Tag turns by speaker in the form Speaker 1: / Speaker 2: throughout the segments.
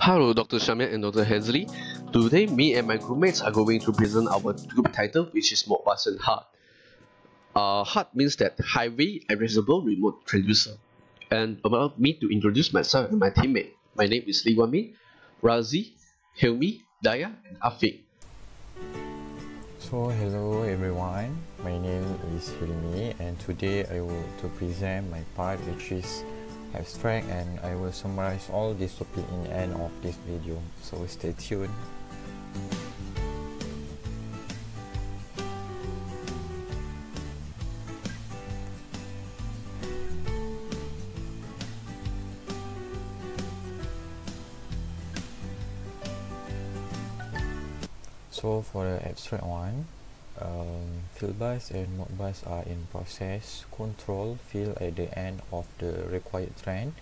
Speaker 1: Hello, Dr. Shamian and Dr. Hezri. Today, me and my groupmates are going to present our group title, which is Modbus and HART. Uh, HART means that Highway Addressable Remote Transducer. And allow me to introduce myself and my teammate. My name is Lee Wami, Razi, Hilmi, Daya, and Afiq.
Speaker 2: So hello everyone, my name is Hilmi and today I will to present my part which is abstract and I will summarize all this topic in the end of this video. So stay tuned. So for the abstract one, um, bus and Modbus are in process control field at the end of the required trend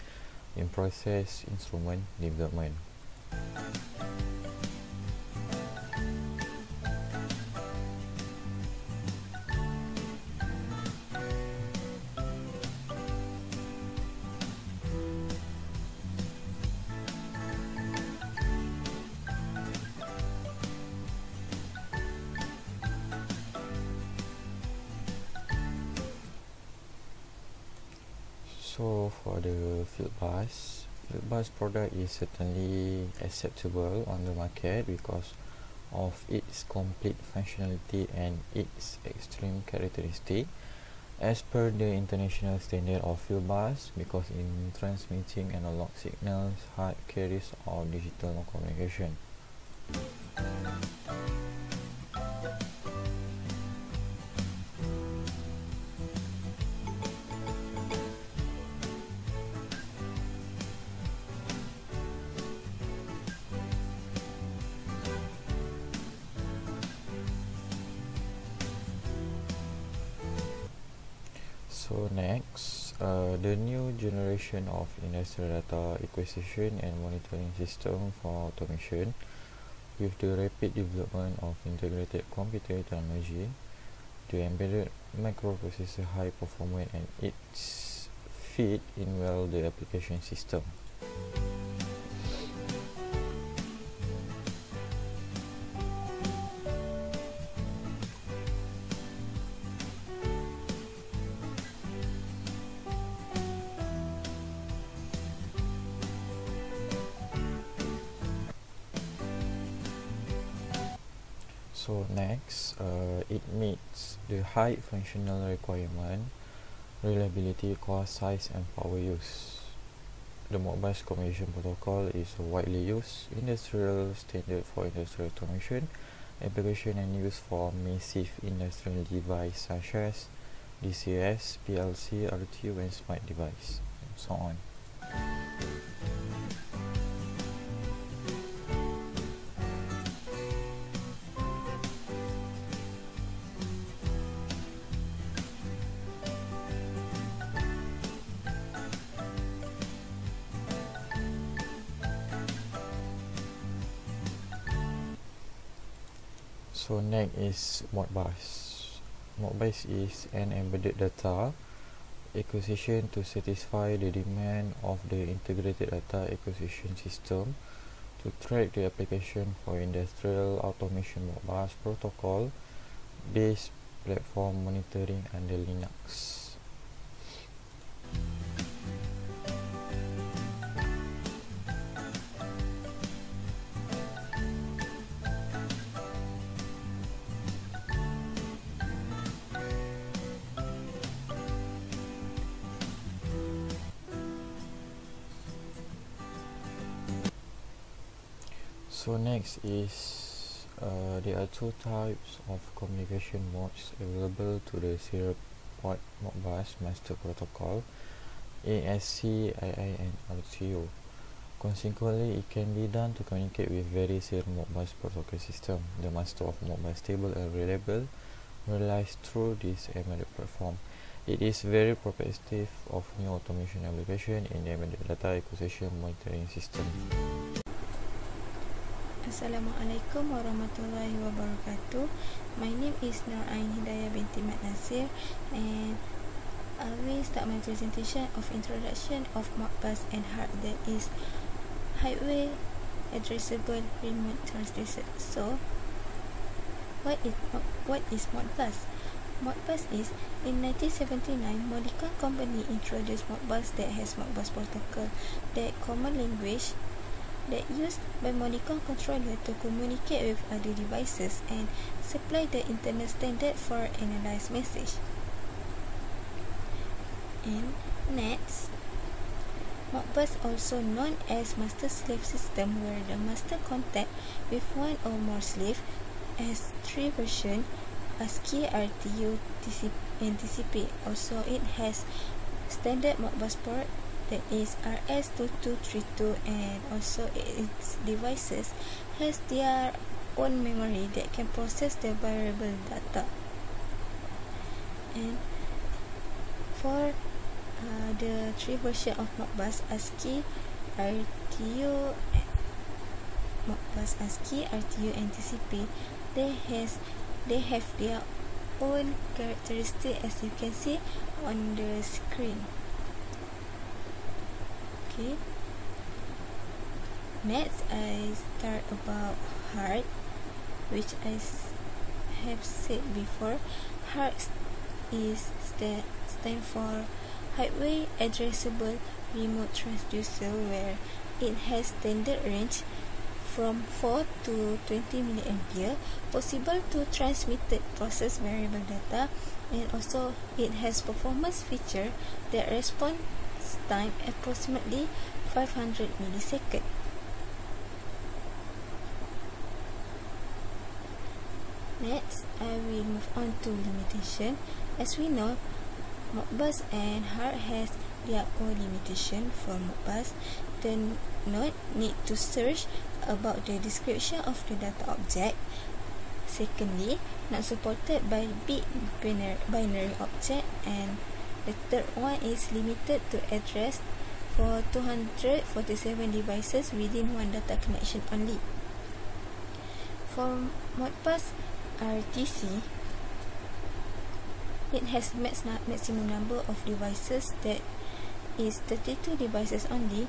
Speaker 2: in process instrument development. Product is certainly acceptable on the market because of its complete functionality and its extreme characteristic. As per the international standard of field bus because in transmitting analog signals HUD carries all digital communication So next, uh, the new generation of industrial data acquisition and monitoring system for automation with the rapid development of integrated computer technology, the embedded microprocessor high performance and its fit in well the application system. So next uh, it meets the high functional requirement reliability cost size and power use. The Modbus communication protocol is widely used industrial standard for industrial automation application and use for massive industrial device such as DCS, PLC, RTU and smart device and so on is Modbus. Modbus is an embedded data acquisition to satisfy the demand of the integrated data acquisition system to track the application for industrial automation Modbus protocol based platform monitoring under Linux. Is uh, there are two types of communication modes available to the serial port Modbus master protocol ASC, II and RTU consequently it can be done to communicate with various serial Modbus protocol system. The master of Modbus stable and reliable realized through this embedded platform. It is very protective of new automation application in the embedded data acquisition monitoring system
Speaker 3: Assalamualaikum warahmatullahi wabarakatuh. My name is Nur Ain Hidayah binti Mat Nasir and I will start my presentation of introduction of Modbus and HUD that is Highway addressable remote transducer. So, what is what is Modbus? Modbus is in 1979, Modicon company introduced Modbus that has Modbus protocol, that common language that used by Modicon controller to communicate with other devices and supply the internal standard for analyzed message. And next, Modbus also known as master-slave system where the master contact with one or more slave has three versions ASCII, RTU, TCP, and TCP. Also, it has standard Modbus port that is RS2232 and also its devices has their own memory that can process the variable data. And for uh, the three version of Modbus ASCII, RTU, Modbus ASCII, RTU, and TCP, they has they have their own characteristic as you can see on the screen. Okay. Next, I start about HART, which I have said before. HART is sta stand for highway addressable remote transducer where it has standard range from 4 to 20 milliampere possible to transmitted process variable data and also it has performance feature that response time approximately 500 milliseconds. next I will move on to limitation as we know Modbus and HART has their own limitation for Modbus. The node need to search about the description of the data object. Secondly, not supported by bit binary object and the third one is limited to address for 247 devices within one data connection only. For Modbus RTC, it has max maximum number of devices that is 32 devices only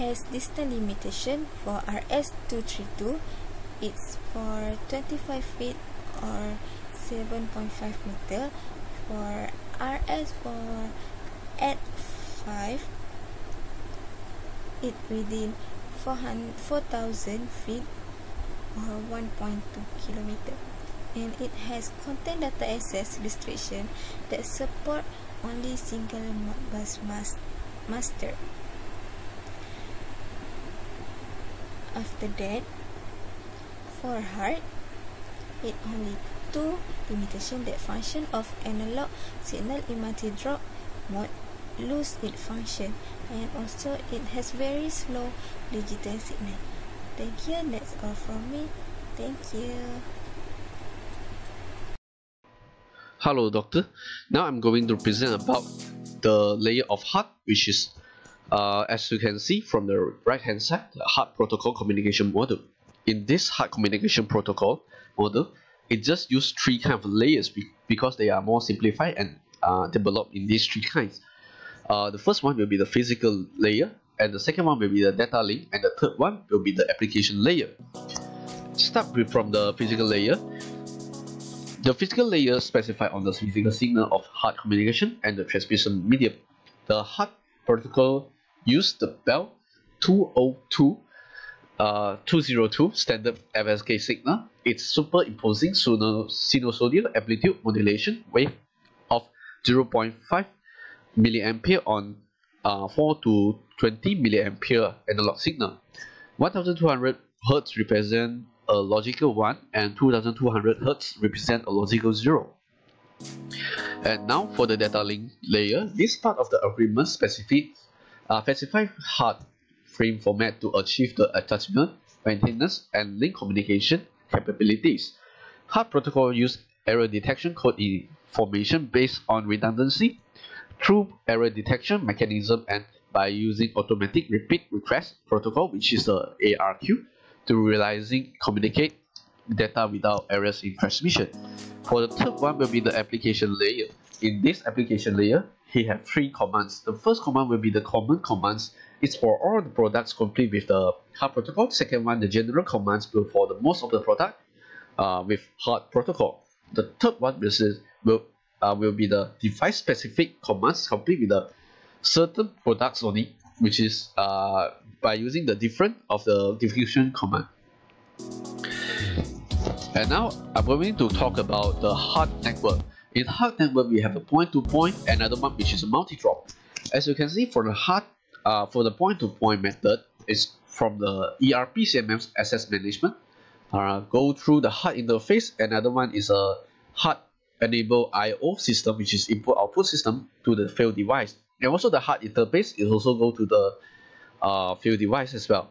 Speaker 3: has distance limitation for RS232 it's for 25 feet or 7.5 meter for RS for at 5 it within 4,000 feet or 1.2 kilometer and it has content data access restriction that support only single Modbus master. After that, for HART, it only two limitation that function of analog signal in multi-drop mode lose its function and also it has very slow digital signal. Thank you, that's all from me. Thank you.
Speaker 1: Hello doctor, now I'm going to present about the layer of HART which is uh, as you can see from the right hand side the protocol communication model. In this HART communication protocol model, it just use three kind of layers because they are more simplified and uh, developed in these three kinds. Uh, the first one will be the physical layer and the second one will be the data link and the third one will be the application layer. Start with from the physical layer. The physical layer specified on the physical signal of HART communication and the transmission medium. The HART protocol use the Bell 202 uh, 202 standard FSK signal. It's superimposing sinusoidal amplitude modulation wave of 0.5 milliampere on uh, 4 to 20 milliampere analog signal. 1200 Hz represent a logical 1 and 2200 Hz represent a logical 0. And now for the data link layer, this part of the agreement specifies uh, specify HART frame format to achieve the attachment, maintenance, and link communication capabilities. HART protocol use error detection code information based on redundancy through error detection mechanism and by using automatic repeat request protocol which is the ARQ to realizing communicate data without errors in transmission. For the third one will be the application layer. In this application layer, he have three commands. The first command will be the common commands it's for all the products complete with the HART protocol. Second one, the general commands will for the most of the product uh, with HART protocol. The third one will uh, will be the device specific commands complete with the certain products only, which is uh, by using the different of the diffusion command. And now I'm going to talk about the HART network. In HART network, we have a point-to-point, -point, another one which is a multi-drop. As you can see, for the HART, uh, for the point-to-point -point method, it's from the ERP CMM's access management. Uh, go through the HART interface. Another one is a HART enable I/O system, which is input-output system to the field device. And also the HART interface is also go to the uh, field device as well.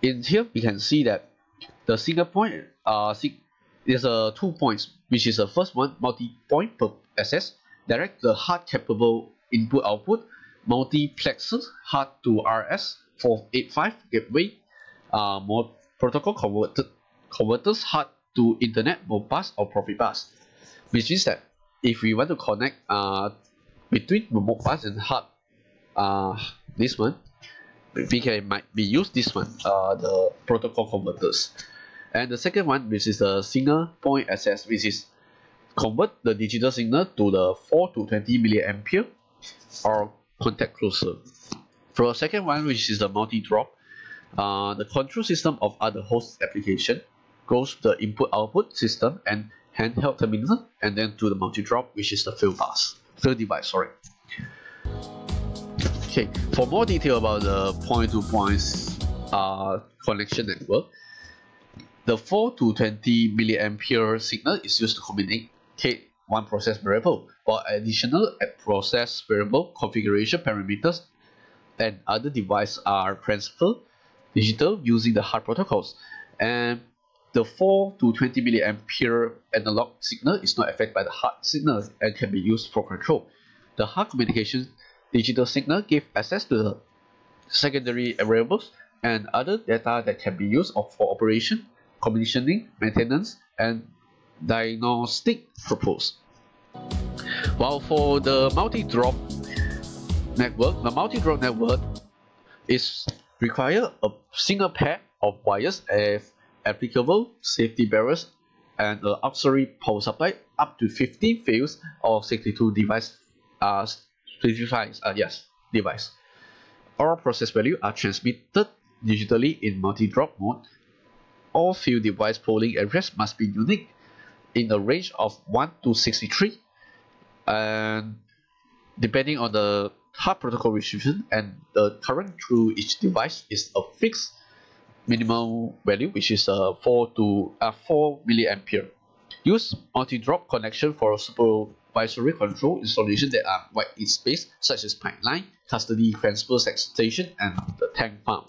Speaker 1: In here, we can see that the single point uh, is a two points, which is the first one multi-point per access, direct the HART capable input-output, multiplexer HART to RS 485 gateway, uh, protocol converted converters HART to internet Modbus or Profibus, which means that if we want to connect uh, between the bus and HART, uh, this one, we can might be use this one, uh, the protocol converters. And the second one, which is the single point access, which is convert the digital signal to the 4 to 20 milliampere or contact closer. For the second one, which is the multi-drop, uh, the control system of other host application goes to the input-output system and handheld terminal and then to the multi-drop which is the field bus, field device, sorry. Okay, for more detail about the point-to-point -point, uh, connection network, the 4 to 20 milliampere signal is used to communicate one process variable, while additional process variable configuration parameters and other devices are transferred digital using the HART protocols. And the 4 to 20 milliampere analog signal is not affected by the HART signal and can be used for control. The HART communication digital signal gives access to the secondary variables and other data that can be used for operation, commissioning, maintenance, and diagnostic purpose. While for the multi-drop network, the multi-drop network is require a single pair of wires as applicable safety barriers and an auxiliary power supply up to 15 fields or 62 device uh, specifies uh, yes device. All process value are transmitted digitally in multi-drop mode. All field device polling address must be unique in a range of 1 to 63 and depending on the HART protocol restriction and the current through each device is a fixed minimum value which is uh, 4 to uh, 4 milliampere. Use multi-drop connection for supervisory control installation that are wide in space such as pipeline, custody transfer station and the tank farm.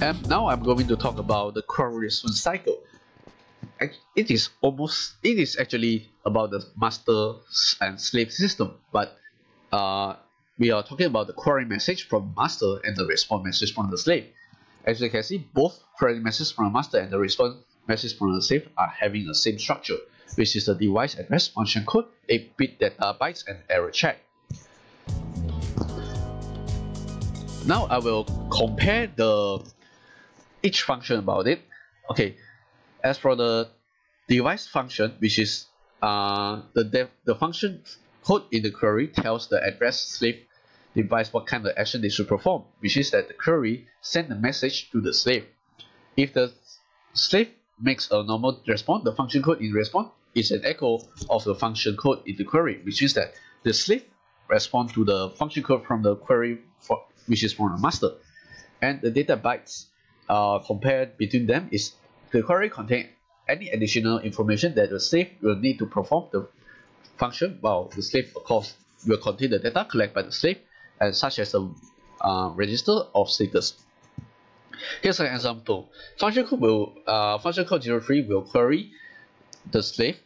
Speaker 1: And now I'm going to talk about the query response cycle. It is almost, it is actually about the master and slave system, but uh, we are talking about the query message from master and the response message from the slave. As you can see, both query message from master and the response message from the slave are having the same structure, which is the device address, function code, 8-bit data bytes, and error check. Now I will compare the each function about it. Okay, as for the device function, which is uh, the the function code in the query tells the address slave device what kind of action they should perform, which is that the query send a message to the slave. If the slave makes a normal response, the function code in response is an echo of the function code in the query, which is that the slave respond to the function code from the query, for, which is from the master. And the data bytes uh, compared between them is the query contain any additional information that the slave will need to perform the function, while the slave, of course, will contain the data collected by the slave, and such as a uh, register of status. Here's an example. Function code will uh, function code 03 will query the slave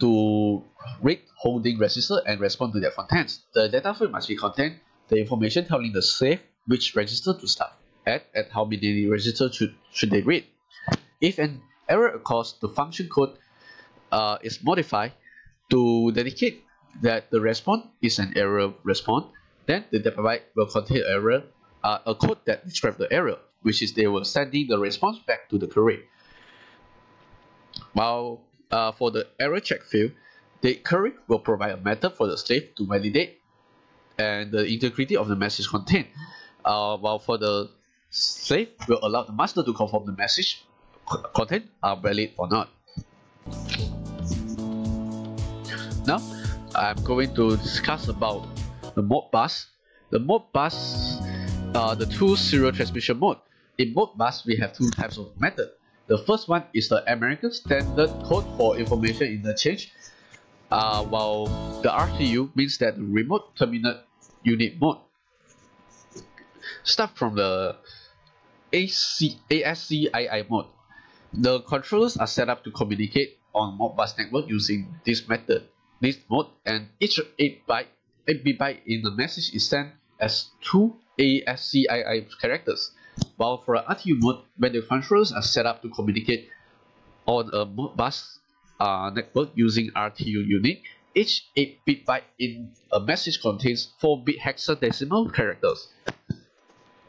Speaker 1: to read holding register and respond to their contents. The data field must be contain the information telling the slave which register to start at and how many registers should, should they read. If an error occurs, the function code uh, is modified to indicate that the response is an error response Then the data byte will contain error, uh, a code that describes the error, which is they were sending the response back to the query. While uh, for the error check field, the query will provide a method for the slave to validate and the integrity of the message contained. Uh, while for the slave will allow the master to confirm the message content are valid or not. Now, I'm going to discuss about the Modbus. The Modbus are the two serial transmission mode. In Modbus, we have two types of method. The first one is the American Standard Code for Information Interchange, uh, while the RTU means that Remote Terminal Unit Mode. Start from the AC, ASCII mode. The controllers are set up to communicate on Modbus network using this method, this mode, and each 8 byte 8 bit byte in the message is sent as two ASCII characters. While for an RTU mode, when the controllers are set up to communicate on a Modbus uh, network using RTU unit, each 8-bit byte in a message contains 4-bit hexadecimal characters.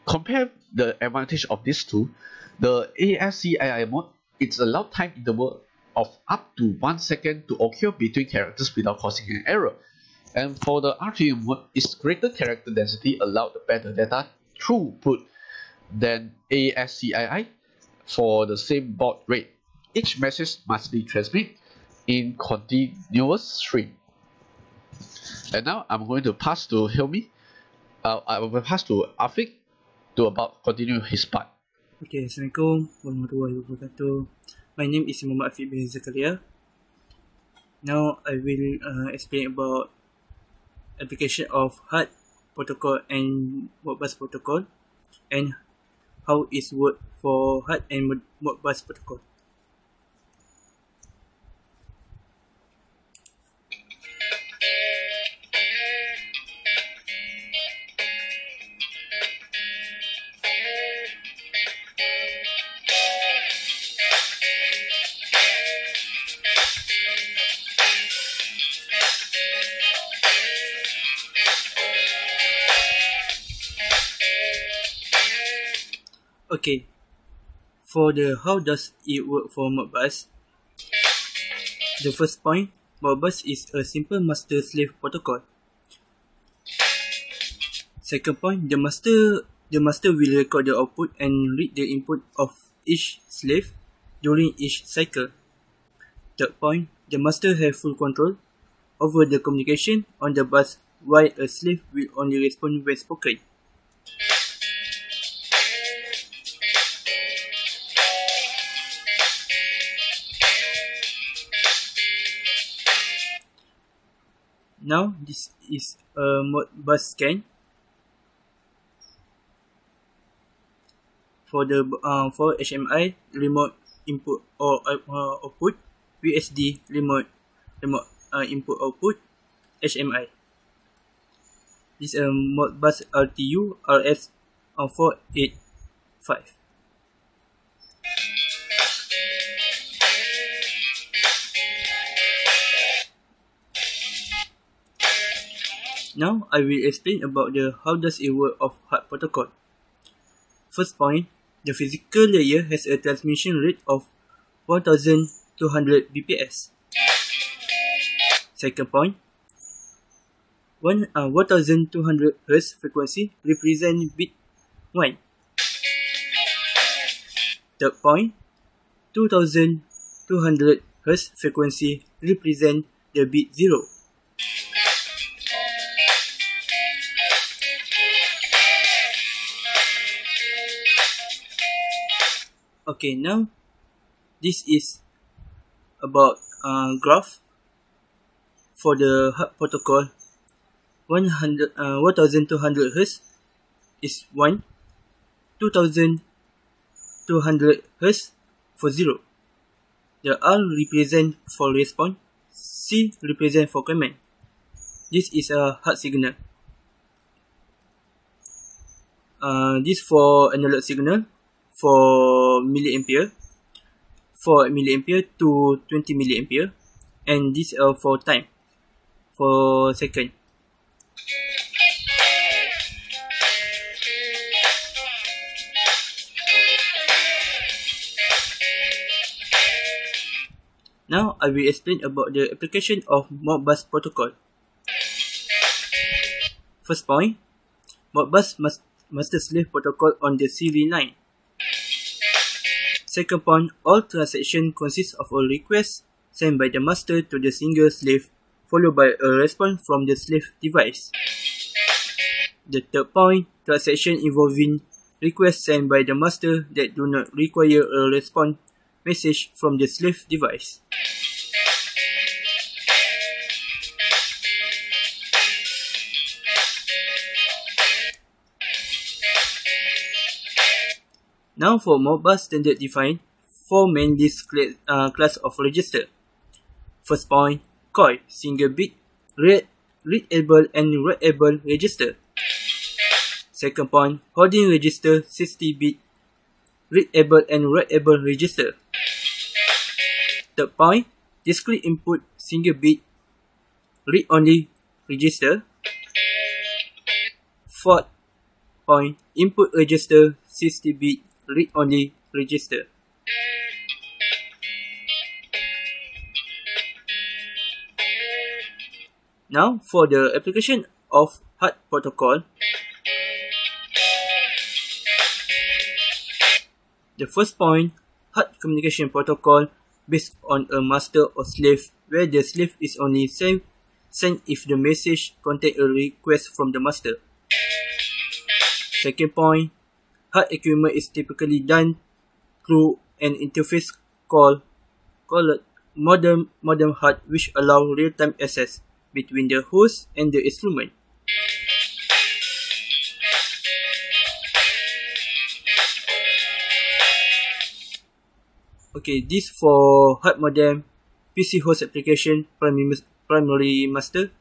Speaker 1: Compare the advantage of these two, the ASCII mode, it's allowed time interval of up to 1 second to occur between characters without causing an error. And for the RTU mode, its greater character density allowed better data throughput than ASCII for the same baud rate. Each message must be transmitted in continuous stream. And now I'm going to pass to Hilmi. Uh, I will pass to Afiq to about continue his part.
Speaker 4: Okay, Assalamualaikum warahmatullahi wabarakatuh. My name is Muhammad Afiq bin Zakaria. Now I will uh, explain about application of HART protocol and Modbus protocol and how it work for HART and Modbus protocol. Okay, for the how does it work for Modbus? The first point, Modbus is a simple master-slave protocol. Second point, the master the master will record the output and read the input of each slave during each cycle. Third point, the master has full control over the communication on the bus while a slave will only respond when spoken. Now this is a Modbus scan for the uh, for HMI remote input or uh, output, VSD remote remote uh, input output, HMI. This is a Modbus RTU RS485. Now I will explain about the how does it work of HART protocol. First point, the physical layer has a transmission rate of 1200 bps. Second point, one uh, 1200 Hz frequency represent bit 1. Third point, 2200 Hz frequency represent the bit 0. Okay now this is about uh, graph for the HART protocol. 100 uh, 1200 hertz is 1 2200 hertz for 0 the R represent for response C represent for command. This is a HART signal. Uh, this for analog signal for milliampere, for milliampere to 20 milliampere, and this uh, for time, for second. Now, I will explain about the application of Modbus protocol. First point, Modbus must master slave protocol on the CV9. Second point, all transactions consist of a request sent by the master to the single slave followed by a response from the slave device. The third point, transaction involving requests sent by the master that do not require a response message from the slave device. Now for Modbus standard defined, four main cl uh, class of register. First point, coil, single bit, read, readable and writable register. Second point, holding register 60-bit, readable and writable register. Third point, discrete input single bit, read-only register. Fourth point, input register 60-bit, read-only oh, register. Now for the application of HART protocol, the first point, HART communication protocol based on a master or slave where the slave is only sent, sent if the message contains a request from the master. Second point, HART equipment is typically done through an interface called, called modem modem HART which allow real-time access between the host and the instrument. Okay, this for HART modem, PC host application primary, primary master,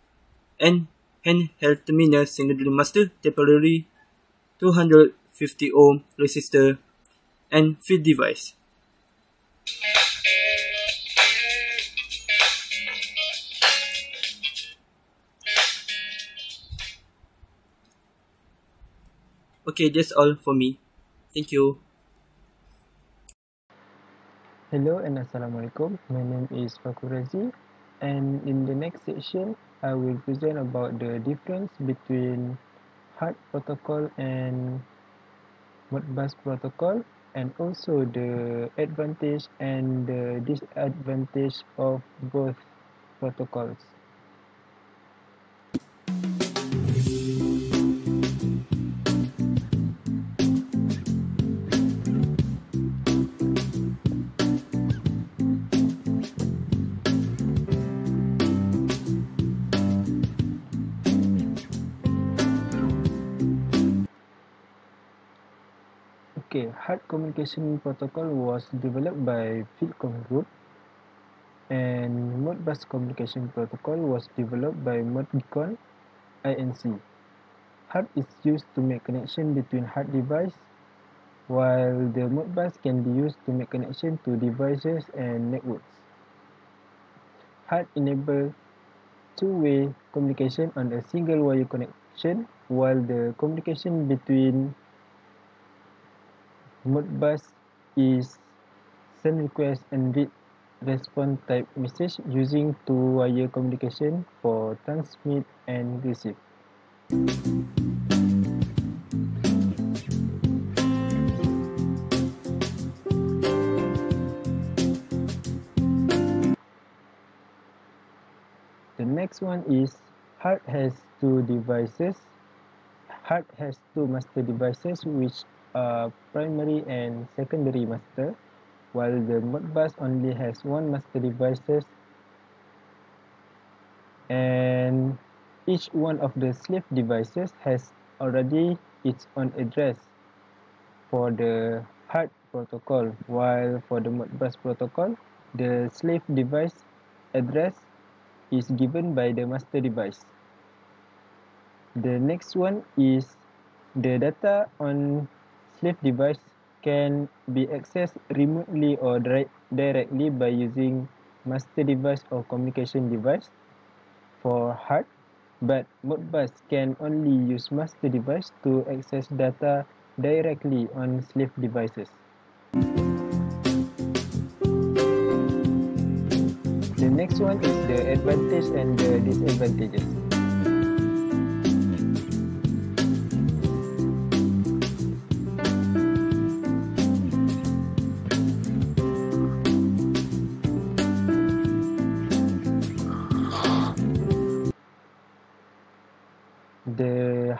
Speaker 4: and handheld terminal secondary master temporary 250 ohm resistor and feed device. Okay, that's all for me. Thank you.
Speaker 5: Hello and Assalamualaikum. My name is Fakhrurradzi and in the next section I will present about the difference between HART protocol and Modbus protocol and also the advantage and the disadvantage of both protocols. HART communication protocol was developed by FieldComm Group and Modbus communication protocol was developed by Modicon Inc. HART is used to make connection between HART device while the Modbus can be used to make connection to devices and networks. HART enable two-way communication on a single wire connection while the communication between Modbus is send request and read response type message using two-wire communication for transmit and receive. The next one is HART has two devices. HART has two master devices which are primary and secondary master while the Modbus only has one master devices and each one of the slave devices has already its own address for the HART protocol while for the Modbus protocol the slave device address is given by the master device. The next one is the data on slave device can be accessed remotely or direct, directly by using master device or communication device for HART, but Modbus can only use master device to access data directly on slave devices. next one is the advantage and the disadvantages.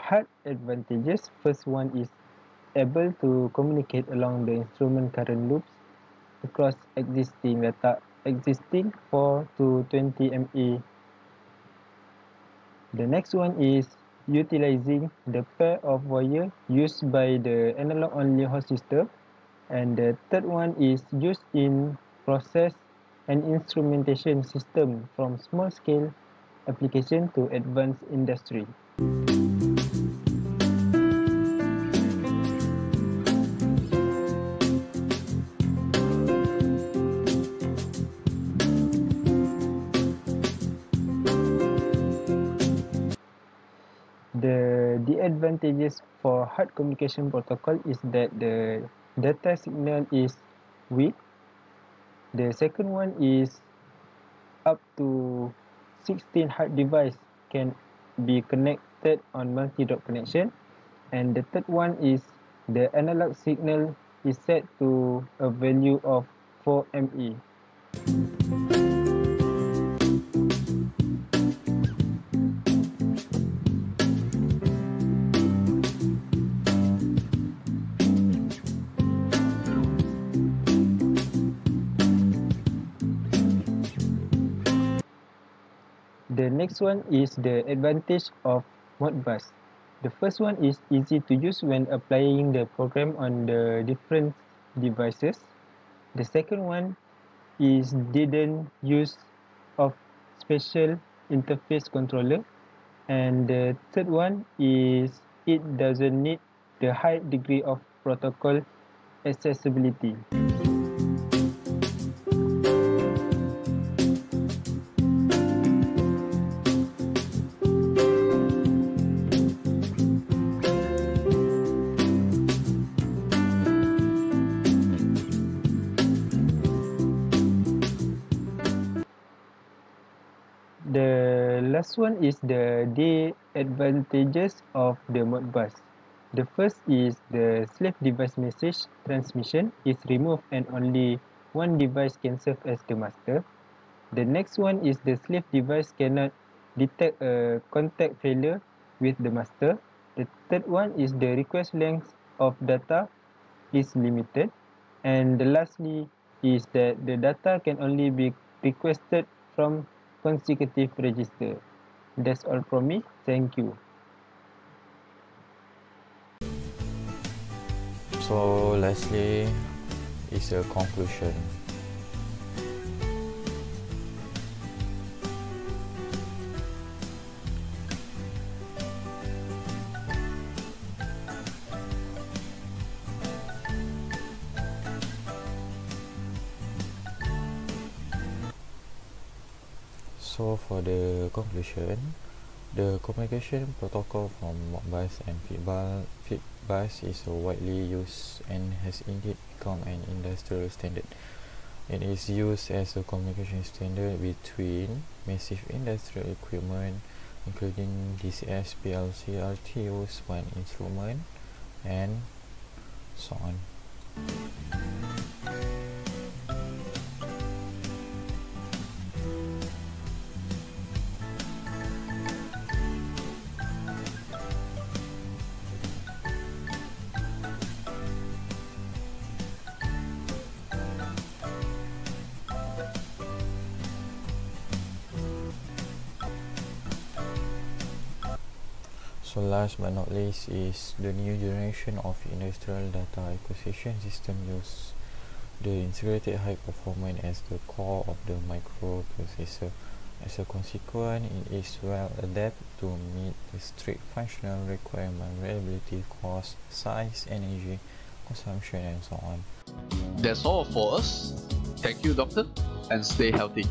Speaker 5: Hard advantages, first one is able to communicate along the instrument current loops across existing data existing 4 to 20 MA. The next one is utilizing the pair of wire used by the analog only host system and the third one is used in process and instrumentation system from small scale application to advanced industry. The disadvantages for hard communication protocol is that the data signal is weak. The second one is up to 16 hard device can be connected on multi-drop connection and the third one is the analog signal is set to a value of 4 ME. Next one is the advantage of Modbus. The first one is easy to use when applying the program on the different devices. The second one is didn't use of special interface controller. And the third one is it doesn't need the high degree of protocol accessibility. Last one is the disadvantages of the Modbus. The first is the slave device message transmission is removed and only one device can serve as the master. The next one is the slave device cannot detect a contact failure with the master. The third one is the request length of data is limited. And the lastly is that the data can only be requested from consecutive register. That's all from me. Thank you.
Speaker 2: So lastly is a conclusion. Conclusion, the communication protocol from Modbus and Fieldbus, is widely used and has indeed become an industrial standard. It is used as a communication standard between massive industrial equipment including DCS, PLC, RTU, SPAN instrument and so on. Last but not least is the new generation of industrial data acquisition system use the integrated high performance as the core of the microprocessor. As a consequence, it is well adapted to meet the strict functional requirement, reliability, cost, size, energy, consumption and so on.
Speaker 1: That's all for us. Thank you, doctor, and stay healthy.